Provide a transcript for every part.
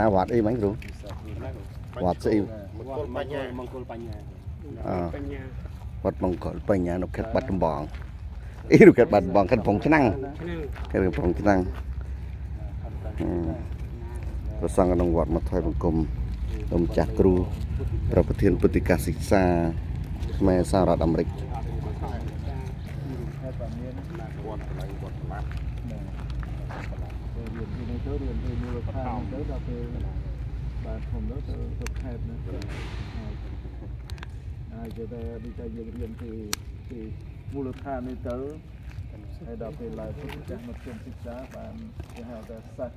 ណាវត្តអីមិញគ្រូវត្តស្អីមង្គលបញ្ញាមង្គលបញ្ញាអឺបញ្ញាវត្តមង្គលបញ្ញានៅខេត្តបាត់ដំបងអីនៅខេត្តបាត់ដំបងខេត្តកំពង់ឆ្នាំងឆ្នាំខេត្តកំពង់ឆ្នាំងអឺប្រសង់ក្នុងវត្តមកថយបង្គំលោកម្ចាស់គ្រូប្រប្រធានពុទ្ធិកាសិក្សាខ្មែរសហរដ្ឋអាមេរិកហេតុតែ មានណាវត្តកន្លែងវត្តឡាប់ណារៀនពីនេះទៅរៀនពីមូលដ្ឋានទៅដល់ពេលបានធំទៅទៅទៅខេត្តណាហើយគេតែដូចតែយើងរៀនពីពីមូលដ្ឋាននេះទៅហើយដល់ពេលឡើងពុទ្ធចាស់មកជុំសិក្សាបានគេហៅថាសិស្ស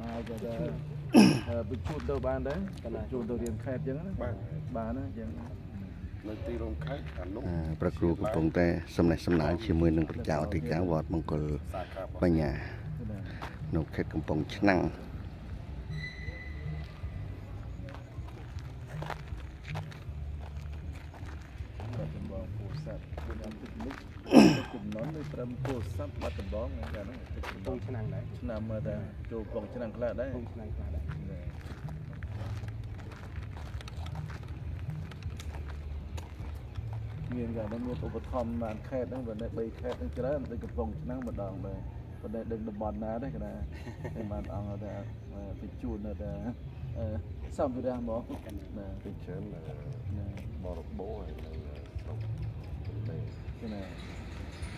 ហើយគេថាបញ្ជូនទៅបានដែរបញ្ជូនទៅរៀនខេត្តអញ្ចឹងណាបានបានណាអញ្ចឹង នៅទីរោងខេត្តអានោះអឺព្រះគ្រូកំពុងតែសំណេះសំណាលជាមួយនឹងប្រជាអធិការវត្តមង្គលសាខាបញ្ញាណានៅខេត្តកំពង់ឆ្នាំងបាត់ដំបងពោធិ៍សាត់គឺដល់ទឹកនេះចំនួននេះត្រឹមពោធិ៍សាត់បាត់ដំបងហ្នឹងកាលហ្នឹងទឹកចំពនួងនឆ្នាំងដែរឆ្នាំមើលតែចូលកងឆ្នាំខ្លះដែរពងឆ្នាំងខ្លះដែរ មានកាលហ្នឹងមានឧបត្ថម្ភបានខេតហ្នឹងបើនៅ3ខេតហ្នឹងច្រើនដូចកំពង់ឆ្នាំម្ដងដែរប៉ុន្តែដឹងតំបន់ណាទេកណាតែបានអង្គថាទៅជួនទៅអឺសម្ភារៈហ្មងណាពីច្រើននៅណាបរិបូរហើយនៅស្រុកព្រៃគឺណា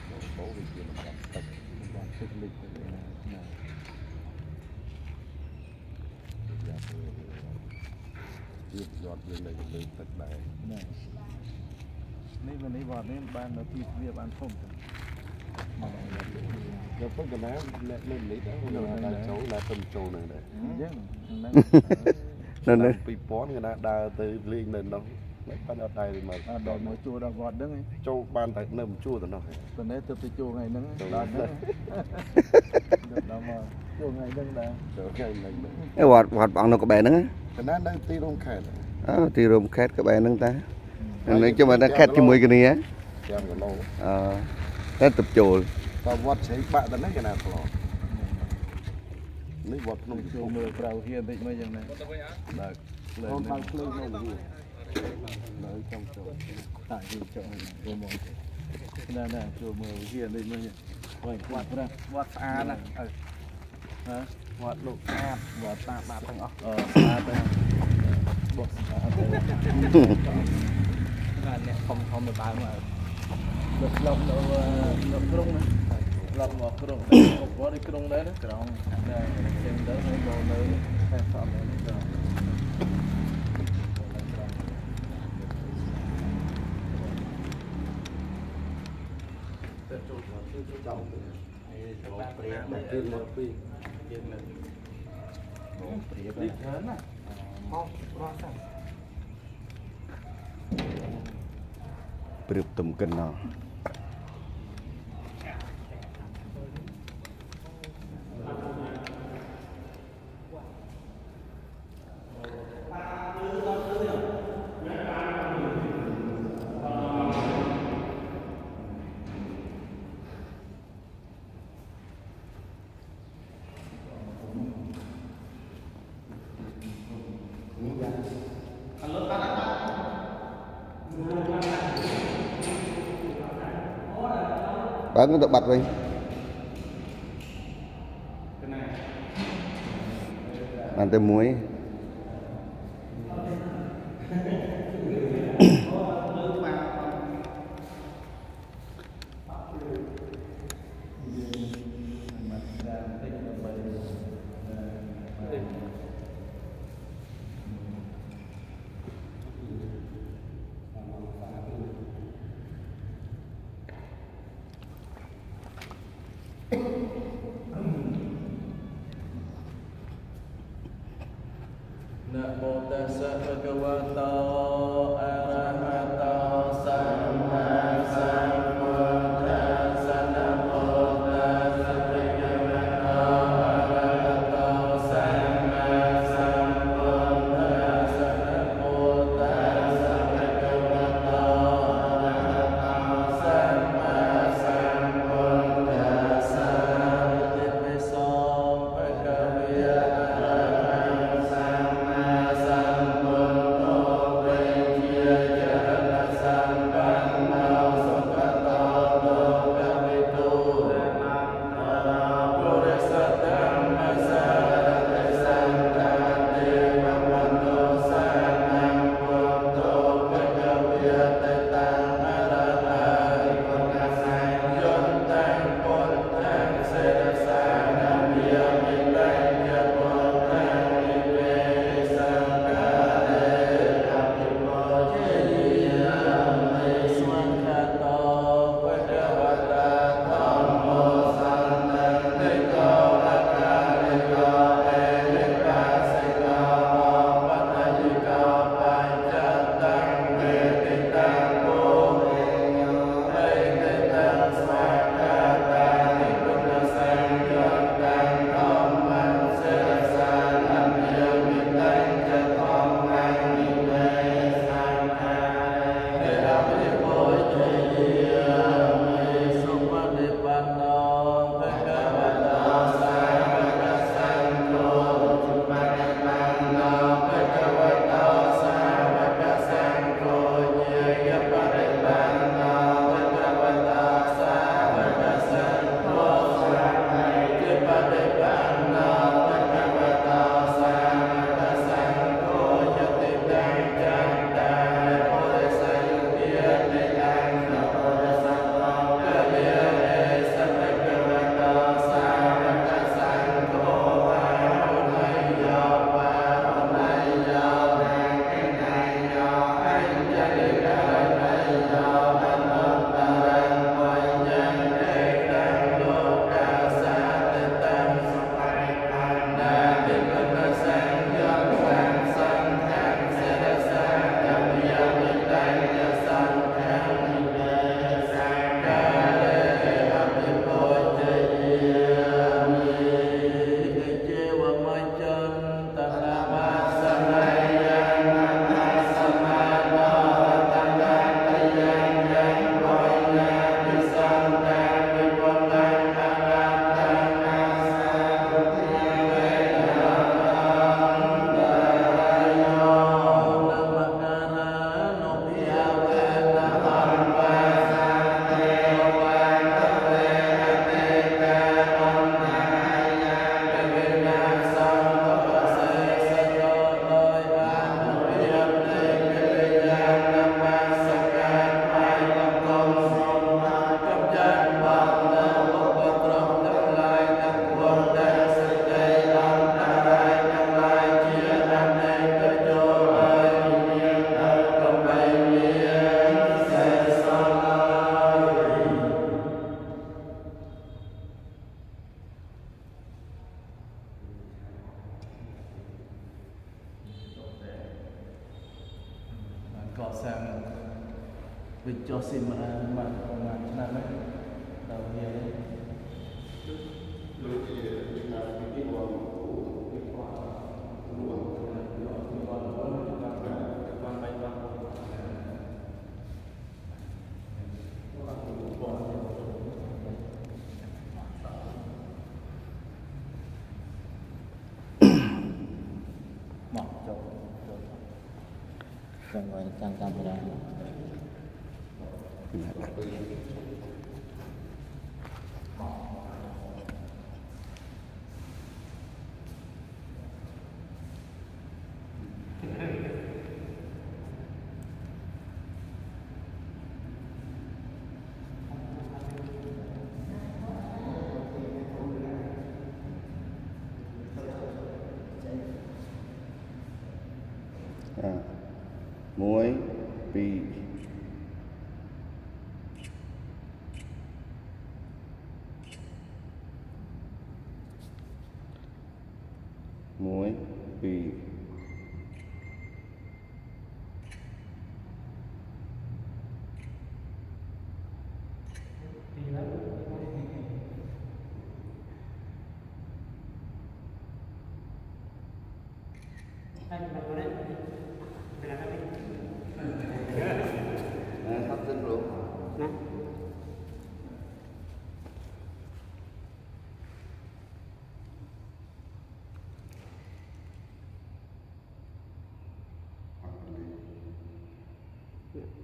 បរិបូរវាជាតំបន់ទឹកបានទឹកលិចទៅណាណាយ៉ាងទៅទៀតយត់យើងនៅលើទឹកដែរណា នេះវានេះវត្តនេះបាននៅទីវាបានធំទៅដល់ពុកកណាលេលេនេះដល់ចូលដល់ទៅចូលនៅដែរអញ្ចឹងនៅនៅ2000កណាដើរទៅលេងនៅនោះមិនបានអត់ដែរមកដល់មកជួដល់វត្តហ្នឹងចូលបានតែនៅមិនជួទៅនោះប៉ុន្តែទៅទៅជួថ្ងៃហ្នឹងដល់ហ្នឹងដល់មកជួថ្ងៃហ្នឹងដែរចូលថ្ងៃហ្នឹងវត្តវត្តព្រះអង្គនៅក្បែរហ្នឹងកណានៅទីរួមខេត្តអូទីរួមខេត្តក្បែរហ្នឹងតា នឹងចាំតែខេត្តជាមួយគ្នាចាំគីឡូអឺតែទៅចូលតវត្តជ្រៃបាក់ទៅនេះកណាឆ្លោនេះវត្តភ្នំជួជួមើលប្រៅហ៊ានតិចមើលយ៉ាងណាដើរលើកូនបើហ្នឹងភ្លើងនៅនេះនៅ trong ចូលតាយចុះទៅមកណាណាជួមើលហ៊ានតិចមើលយ៉ាងវិញវត្តប្រាវត្តស្អាតណាអើហ៎វត្តលោកស្អាតវត្តតាបាត់ទាំងអស់អឺស្អាតទៅបោះស្អាត ទៅណាអ្នកខំខំទៅដើមមកលើក្លុកនៅនៅក្រុងណាក្លុកមកក្រុងតែគាត់នេះក្រុងដែរណាក្រុងតែចឹងទៅ ហើយ មកនៅខេត្តសំនេះ นะโมตัสสะภะคะวะโต ចាំឲ្យចាំកាមេ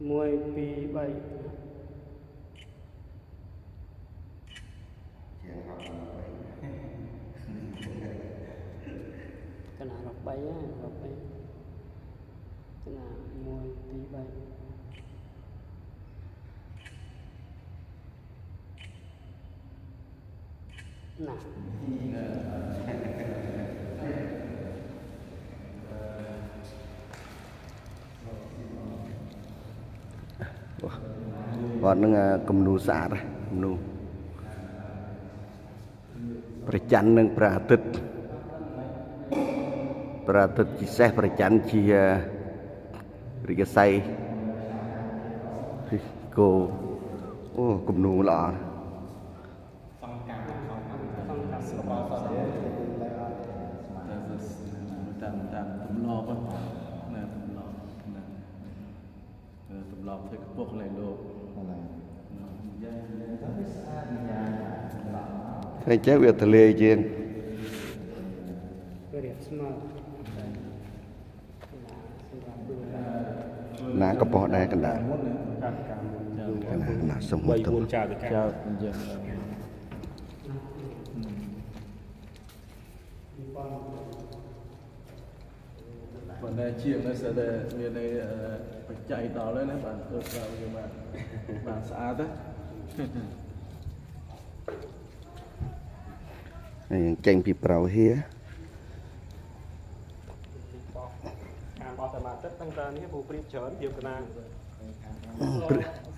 10 ปี 7 គាត់នឹងអាគំនូស្អាតហ៎គំនូប្រច័ននឹងព្រះអាទិត្យព្រះអាទិត្យពិសេសប្រច័នជារិកស័យគោអូគំនូល្អណាស់ តាមតាមទម្លាប់ណាទម្លាប់ណាទម្លាប់ធ្វើខ្ពស់នៃលោកយ៉ាងទៅស្អញ្ចឹងវាទលាយជាងណាកបោះដែរកណ្ដាលកណ្ដាលណាសុំមកទៅចោលចោលអញ្ចឹងប៉ុន្តែជាមិនស្អាតមានន័យបច្ច័យដល់ហើយណាបានធ្វើស្អាតយើងបានបានស្អាតទេ ហើយយើងចេញពីប្រៅហៀការបោះតែមួយទឹកตั้งតែនេះពូព្រៀបច្រើនព្រៀបកណា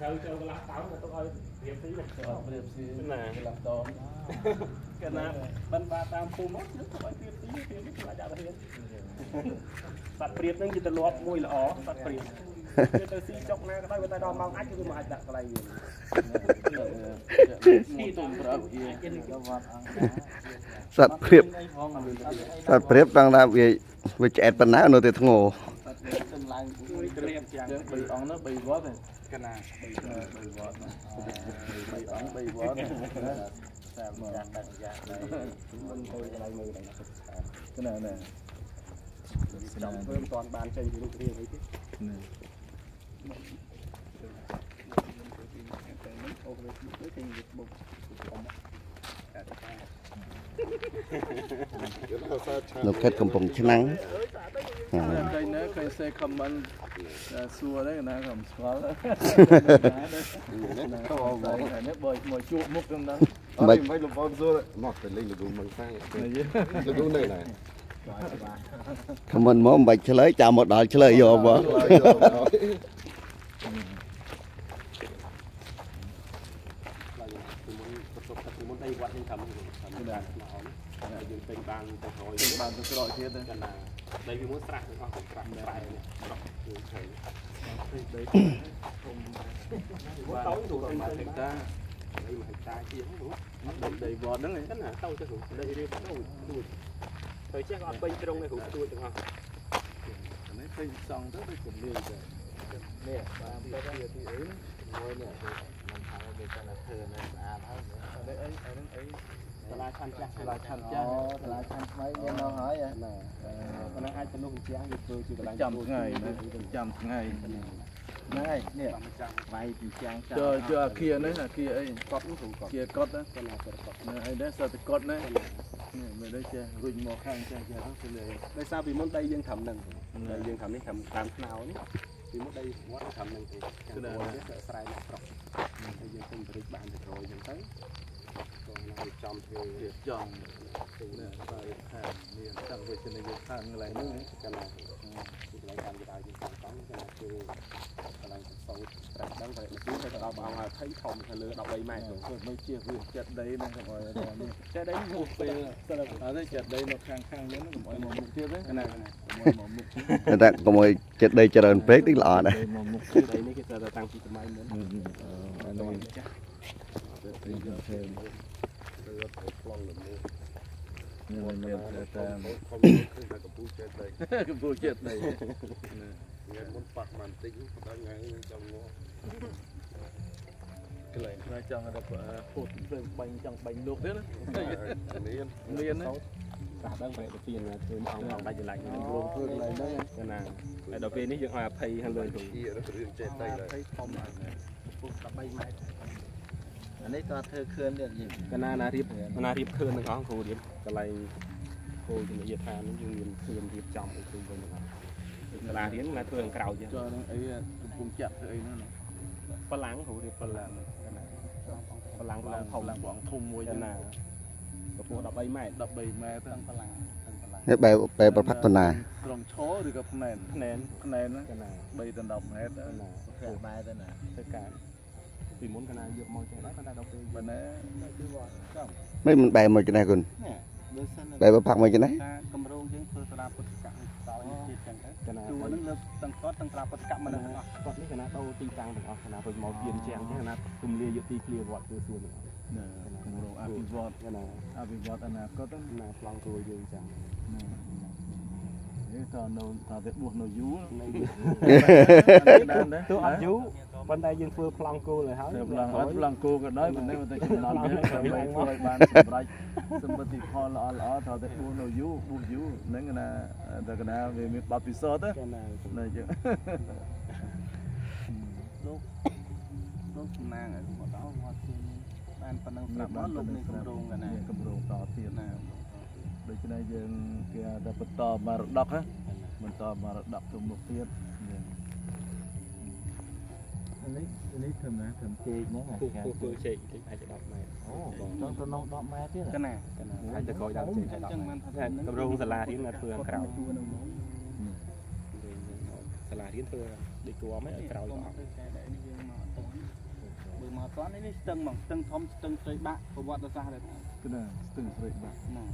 ត្រូវចូលកន្លះតោនទៅឲ្យព្រៀបទីណាអត់ប្រៀបស៊ីណាកន្លះតនកណាបិណ្ឌបាតាមភូមិមកយើងទៅឲ្យព្រៀបទីព្រៀបនេះខ្លាចដាក់រៀនសត្វព្រៀបហ្នឹងជាទលាប់មួយល្អសត្វព្រៀបគេ ទៅស៊ីចុកណាក៏ដោយតែដល់ម៉ោងអាចគឺមិនអាចដាក់កន្លែងយើងស៊ីទុំប្រាប់វាក៏វត្តអង្គសត្វព្រៀបសត្វព្រៀបតាំងថាវាវាឆ្អែតប៉ុណ្ណានៅតែធ្ងោសំឡាញ់មួយក្រៀបយ៉ាង3អង្គនោះ3វត្តទេកណា3វត្ត3អង្គ3វត្តតាមយ៉ាងតែយ៉ាងដែរមិនទៅកន្លែងមើលដល់កណាណាចាំធ្វើមិនទាន់បានចេញពីរូបរាងអីទេអូគេទៅគេបុក នៅខេត្តកំពង់ឆ្នាំងហើយតែឃើញណាឃើញសេ comment សួរ đấy ណាក៏មិនស្គាល់ដែរទៅអងនេះបើមកជួបមុខខ្ញុំដល់បាច់មិនលំបងសួរមកទៅលេងលទូមិនសាំងលទូនៅណាខមមិនមកមិនបាច់ឆ្លើយចាំមកដល់ឆ្លើយយកមក មុនមុនដីវត្តយើងតាមតាមមកយើងពេញបានទៅក្រោយបានទៅក្រោយទៀតហ្នឹងកណ្ដាដីវាមួយស្រះទាំងអស់ទាំងប្រាក់ប្រែនេះប្រក់គឺឆៃដីធំមកបានតោទៅទៅប្រទៅមាណហិកតាដីមួយហិកតាជាងនោះដីដីវត្តហ្នឹងឯងកណ្ដាទៅទៅដីរៀបទៅដូចទៅចេះក៏អត់ពេញត្រង់នេះគ្រូជួយទាំងអស់នេះឃើញសង់ទៅដូចគំលាយទៅ នេះបានទៅទីទីអីមួយនេះមិនថាវាកាន់តែធ្វើនៅស្អាតហើយអត់អីអីហ្នឹងអីសាលាឆាន់ចាស់សាលាឆាន់ចាស់សាលាឆាន់ថ្មីមានមកហើយណាប៉ុណ្ណឹងអាចទៅនោះជាងយើងធ្វើជាកន្លែងចាំថ្ងៃណាចាំថ្ងៃហ្នឹងហើយនេះវាយពីចាំងចាំចចអាគារនេះអាគារអីកត់នោះគ្រូកត់គារកត់ណាកណ្ដាទៅកត់នៅអីដែរសតកត់ណានេះមើល đây ចេះរុញមកខាងចេះចេះទៅលើដោយសារពីមុនដីយើងត្រឹមហ្នឹងដីយើងត្រឹមនេះត្រឹមតាមថ្នោនេះ ពីមុនដីវត្តត្រឹមហ្នឹងទេចាំទៅនេះស្រែអ្នកស្រុកហើយយើងពេញបរិចបានទៅក្រោយអញ្ចឹងទៅក៏ណា រៀបចំធ្វើរៀបចំទៅនេះបាយខាងមានតាំងវិជ្ជានិយមខាងកន្លែងនោះកន្លែងទីកន្លែងតាមវិទ្យាយើងតាមតាមកន្លែងគឺកន្លែងសោតត្រាក់ដឹងតែមកទីទៅដល់បងឲ្យ20ធំទៅលើ13ម៉ែត្រគាត់មិនជាវាចិត្តដីណាកុំឲ្យដល់នេះចេះដីហូបពេលសិលអត់ទេចិត្តដីនៅខាងខាងនេះកុំឲ្យមកមុខទៀតទេកណ្ដាកុំឲ្យមកមុខទៀតតែកុំឲ្យចិត្តដីច្រើនពេកនេះល្អណាស់ដីមកមុខដីនេះគេទៅតាំងពីសម័យមុនអានេះចាស់ ទៅទីទៅធ្វើទៅប្លង់លំនេះនេះមិនមានតែតាមខំគឺតែកំពូចេះតែកំពូចិត្តដីថ្ងៃមុនប៉ះបានតិចប៉ុន្តែថ្ងៃចាំមកកន្លែងខ្លះចង់ទៅពុតភ្លើងបាញ់ចង់បាញ់លោកទៀតណាមានមានណាប្រាស់ដឹងប្រហែលទៅទៀតធ្វើមកអង្គដាច់ចង្លាច់នឹងរោងធ្វើកន្លែងហ្នឹងកណ្ដាហើយដល់ពេលនេះយើងឲ្យអភ័យហើយលើគ្រូជារឿងចេះតែដែរធំណាស់ពុះ13ម៉ែត្រ អានេះក៏ធ្វើខឿនទៀតយីកណ្ដាណារៀបកណ្ដារៀបខឿនទាំងអស់គ្រូរៀបកន្លែងគោជំនាញឋាននេះយើងមានខឿនរៀបចំឲ្យគ្រូវិញទាំងអស់សាលារៀនណាធ្វើខាងក្រៅចឹងចុះនឹងអីកំពុងចាក់ធ្វើអីហ្នឹងបលាំងគ្រូរៀបបលាំងកណ្ដាបលាំងបលាំងធំឡើងបងធំមួយកណ្ដាកម្ពស់13ម៉ែត្រ13ម៉ែត្រទាំងបលាំងទាំងបលាំងនេះបែបបែបប្រផាត់បណ្ណាត្រង់ឈរឬក៏ភ្នែនភ្នែនភ្នែនហ្នឹងកណ្ដា3ទៅ10ម៉ែត្រកណ្ដាផ្ទះម៉ែទៅណាធ្វើការ ពីមុនកណ្ដាយកមកចេះដែរប៉ុន្តែដល់ពេលបើណាគឺវត្តចំមិនមិនបែបមួយចំណេះគុណនេះបើសិនបែបប្រផាក់មួយចំណេះការកម្រងយើងធ្វើសាលាពុទ្ធកម្មតោជាតិចឹងទៅកណាជួជួននហ្នឹងលើទាំងគាត់ទាំងប្រាពុទ្ធកម្មមិនហ្នឹងទាំងអស់គាត់នេះកណាទៅទីតាំងទាំងអស់កណាទៅមកពៀនជាងចឹងកណាទម្លាយកទីធ្លាវត្តគឺសួនទាំងអស់ណាគម្រោងអភិវឌ្ឍកណាអភិវឌ្ឍអនាគតហ្នឹងណាប្លង់គ្រួយើងចឹងនេះតនៅតទៅបួសនៅយូរនៅណាស់ណាទោះអត់យូរ ប៉ុន្តែយើងធ្វើប្លង់គោលហើយហើយប្លង់អត់ប្លង់គោក៏ដោយប៉ុន្តែមិនទៅចំណត់ទេដើម្បីធ្វើឲ្យបានសម្រេចសម្បត្តិផលល្អល្អតទៅបួសនៅយូរបួសយូរហ្នឹងណាតែកណាវាមានបទពិសោធន៍កណាណាចឹងលោកលោកសំណាងឲ្យមកដល់មកជិះបានប៉ុណ្ណឹងស្រាប់មកលោកនេះគម្រោងកណាគម្រោងតទៀតណាដូច្នេះយើងគេថាបន្តមរតកណាបន្តមរតកទៅមុខទៀតអា នេះអានេះធ្វើណាធ្វើជែកហ្នឹងគូគូគូជែកតិចអាច10ម៉ែត្រអូដល់ទៅនៅ10ម៉ែត្រទៀតកណាកណាអាចទៅក្រោយដល់ជែកតែ10ម៉ែត្រកម្រងសាលារៀនណាធ្វើខាងក្រៅសាលារៀនធ្វើដូចគួរមិនឲ្យក្រោយដល់បើមកតនេះនេះស្ទឹងមកស្ទឹងធំស្ទឹងស្រីបាក់ប្រវត្តិសាស្ត្រដែរគឺណាស្ទឹងស្រីបាក់ណា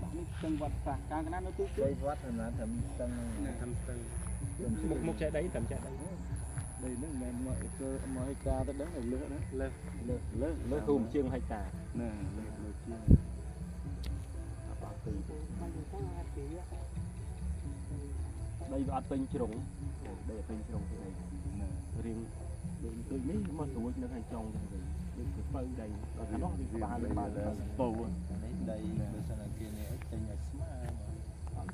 បាក់នេះស្ទឹងវត្តសាស្ត្រកាលកណានៅទូដីវត្តសម្រាប់ធ្វើស្ទឹងតាមស្ទឹងមុខមុខចេះដីតាមចេះដី ដីហ្នឹងមិនមកធ្វើមកឲ្យការទៅដឹងឲ្យលើកណាលើសលើកលើកលើសរួមជាងហិកតាណាលើកលើកជាងដីវាអត់ពេញជ្រុងដីអត់ពេញជ្រុងទេដីណារៀងដូចដូចនេះមកស្រួចនៅខាងចុងចឹងទៅដូចទៅបើដីដល់ខាងនោះវាក្បាលក្បាលលើពោនេះដីបើសិនតែគេនេះចេញឲ្យស្មើ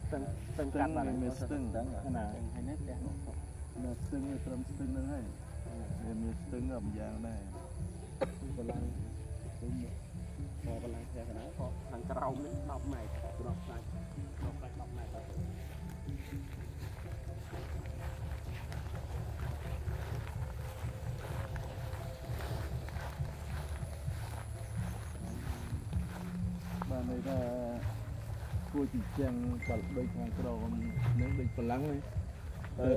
ស្ទឹងស្ទឹងស្ទឹកាងត់បានមានស្ទឹងហ្នឹងណាហើយនេះផ្ទះនោះ ណាស្ទឹងវាត្រឹមស្ទឹងហ្នឹងហើយវាមានស្ទឹងអំយ៉ាងដែរបលាំងទៅមកបបលាំងផ្ទះកណ្ដាលក៏ខាងក្រោមនេះ10ម៉ែត្រគ្រាប់ខ្លាច់គ្រាប់ខ្លាច់10ម៉ែត្រដល់បានន័យថាគួរជីចាំងក៏ដូចខាងក្រោមនឹងដូចប្រឡាំងហ្នឹង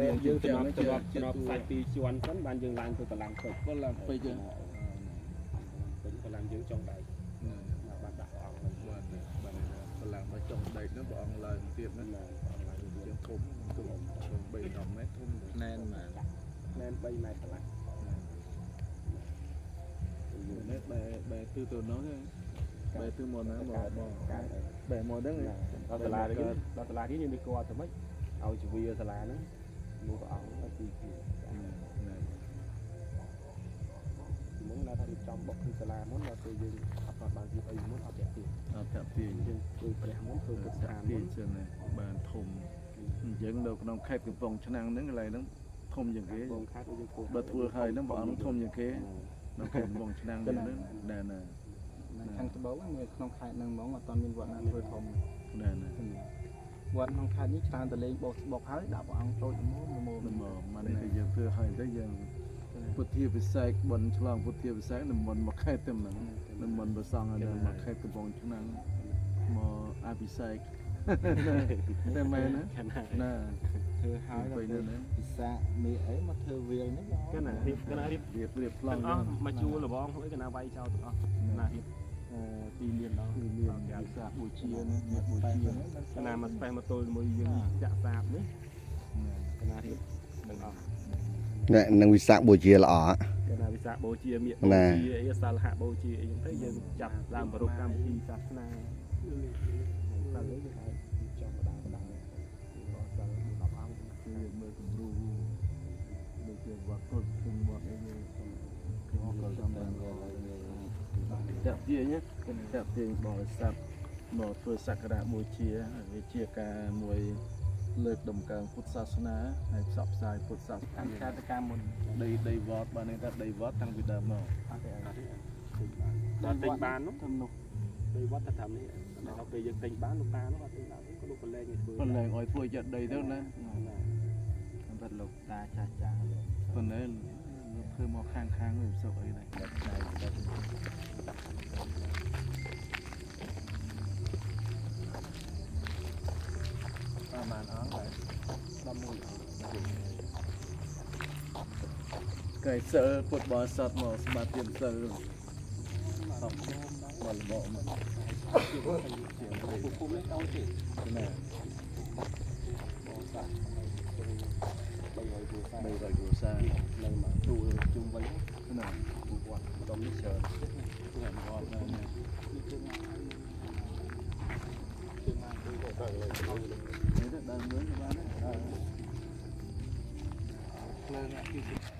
រៀងយើងចំណាប់ចំណាប់ចំណាប់សាច់ពីជាន់សិនបានយើងឡើងទៅបលាំងពេជ្រប្រឡាំងពេកហ្នឹងពេជ្របលាំងយើងចុងដៃណាបានដាក់អង្គវិញបាទបាទបើចុងដេកហ្នឹងព្រះអង្គឡើងទៀតណាជាងធំធំធំ3 10ម៉ែត្រធំណែនមកណែន3ម៉ែត្រកន្លះនេះបែបែគឺទៅនោះទេបែគឺមកណាមកមកកើតហើយបែមកហ្នឹងដល់សាលានេះដល់សាលានេះយើងនេះគាត់ទៅម៉េចឲ្យជវាសាលាហ្នឹង លោកព្រះអង្គទៅទីទីមុនណាថារៀបចំបុកគឺសាលាមុនដល់ពេលយើងអត់បានទៀតអីមុនអត់ទៀតទៀតអត់តាក់ទាញយើងធ្វើព្រះមុនធ្វើពុទ្ធស្ថានទាមុញនចឹងបានធំអញ្ចឹងនៅក្នុងខេត្តកំពង់ឆ្នាំងហ្នឹងកន្លែងហ្នឹងធំជាងគេបងខាត់យើងធ្វើបើធ្វើហើយហ្នឹងព្រះអង្គធំជាងគេនៅខេត្តកំពង់ឆ្នាំងហ្នឹងដែរណាខាងត្បូងមានក្នុងខេត្តនឹងហ្មងអត់ទាន់មានវត្តណាធ្វើធំដែរណា វត្តក្នុងខេត្តនេះច្រើនតែលេងបោកស្បុកហើយដាក់ព្រះអង្គតូចល្មមល្មមមិនមកមកនេះទៅយើងធ្វើហើយទៅយើងពុទ្ធាពិសេសបនឆ្លងពុទ្ធាពិសេសនិមន្តមកខេត្តតែម្ដងនិមន្តប្រសង់ឲ្យដល់មកខេត្តកំពង់ឆ្នាំងមកអភិសេកតែមែនណាខាងណាណាធ្វើហើយទៅទៅនេះណាពិសាមេអីមកធ្វើវាលនេះកាលណារៀបកាលណារៀបរៀបរៀបប្លតង់អស់មកជួលរបងអីកាលណាវាយចោលទាំងអស់ណារៀប អឺទីលានដល់គឺមានវិសាបូជាណាមានបូជាណាកាលណាមកស្បេះមកទល់ជាមួយយើងចាក់សាបនេះកាលណារៀបទាំងអស់នេះនឹងវិសាខបូជាល្អកាលណាវិសាបូជាមៀកណាបូជាអីសាលហៈបូជាអីចឹងទៅយើងចាប់ដើមប្រពកម្មវិធីសាសនាសាលនេះគេហៅចំបដាបដារកសាល10អង្គគឺមើលគំរូដូចជាវត្តពុទ្ធគឺវត្តអីគេគឺក៏សំដែង តាក់ទាញតាក់ទាញបរិស័ទមកធ្វើសក្ការៈបូជាវាជាការមួយលើកដំកើងពុទ្ធសាសនាហើយផ្សព្វផ្សាយពុទ្ធសាសនាខាងកាតកម្មមុនដីដីវត្តបានន័យថាដីវត្តតាំងពីដើមមកអត់ទេអត់ទេដល់ទិញបាននោះទៅនោះដីវត្តទៅតាមនេះដល់ពេលយើងទិញបានលោកតានោះអត់ទិញបានក៏លោកកលែងឲ្យធ្វើប៉ុន្តែឲ្យធ្វើចិត្តដីទៅណាបាត់លោកតាចាស់ចាស់លោកប៉ុន្តែ ធ្វើមកខាងខាងវាសុខអីដែរប្រហែលអង្គហើយ11អង្គកែសិលពុទ្ធបរិស័ទមកស្មាតទានសិលអបបលបមកពុំនេះដល់ទេណាបងសា 300គ្រួសារ300គ្រួសារនៅមកទូជុំវិញណាទូវត្តដុំនេះច្រើនណាវត្តណានេះ